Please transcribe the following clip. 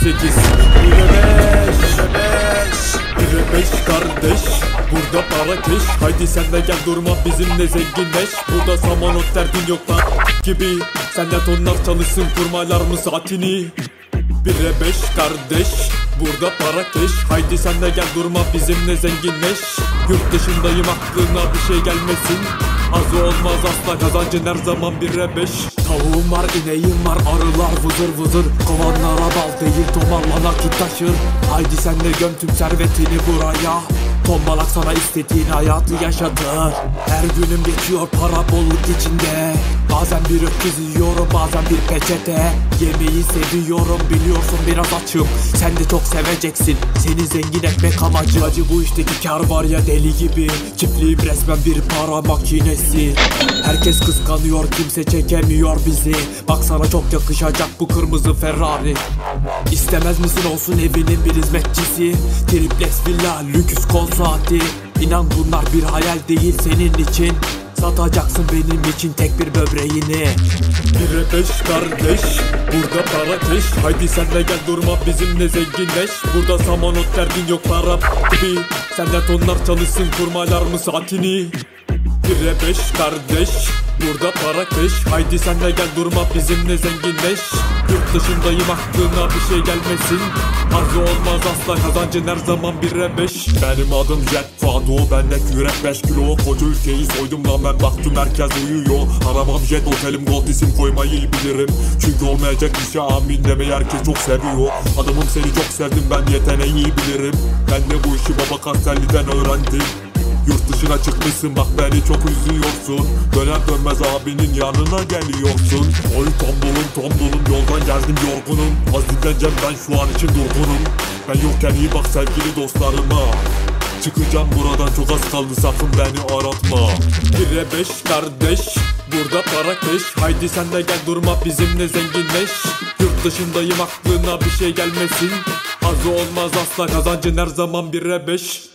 sekiz. Bire beş Bire beş. Kardeş Burada para keş. Haydi sen de gel durma bizimle zenginleş. Burada samanot derdin yok lan gibi. Senden tonlar çalışsın kurmalar mı saatini? Bire beş kardeş Burada para keş. Haydi sen de gel durma bizimle zenginleş. Yurt dışındayım aklına bir şey gelmesin. Az olmaz asla kazancın her zaman bire beş. Tavuğum var ineğim var arılar vızır vızır. Kovanlara bal değil tomarla nakit taşır. Haydi sen de göm tüm servetini buraya Tombalak sana istediğin hayatı yaşatır. Her günüm geçiyor para bolluk içinde. Bazen bir öküz yiyorum bazen bir peçete. Yemeği seviyorum biliyorsun biraz açım. Sen de çok seveceksin seni zengin etmek amacı. Acı bu işteki kar var ya deli gibi. Çiftliğim resmen bir para makinesi. Herkes kıskanıyor kimse çekemiyor bizi. Bak sana çok yakışacak bu kırmızı Ferrari. İstemez misin olsun evinin bir hizmetçisi? Triplex villa lüks kol saati. İnan bunlar bir hayal değil senin için. Satacaksın benim için tek bir böbreğini. Bire beş kardeş Burada para keş. Haydi sen de gel durma bizimle zenginleş. Burada samanot derdin yok para gibi. Sen de tonlar çalışsın kurmalar mı saatini Bire beş kardeş Burada para keş Haydi sen de gel durma bizimle zenginleş. Yurt dışındayım aklına bir şey gelmesin. Az olmaz asla kazancın her zaman bire beş. Benim adım Jet Fado bendeki yürek 5 kilo. Koca ülkeyi soydum lan ben baktım herkes uyuyor. Aramam jet otelim gold isim koymayı bilirim. Çünkü olmayacak bir şey amin demeyi herkes çok seviyor. Adamım seni çok sevdim ben yeteneği bilirim. Ben de bu işi baba Kastelli'den öğrendim Yurt dışına çıkmışsın bak beni çok üzüyorsun. Döner dönmez abinin yanına geliyorsun. Oy tombulum tombulum yoldan geldim yorgunum. Az dinleneceğim ben şu an için durgunum. Ben yokken iyi bak sevgili dostlarıma. Çıkacağım buradan çok az kaldı sakın beni aratma. Bire beş kardeş Burada para keş. Haydi sen de gel durma bizimle zenginleş. Yurt dışındayım aklına bir şey gelmesin. Az olmaz asla kazancın her zaman bire beş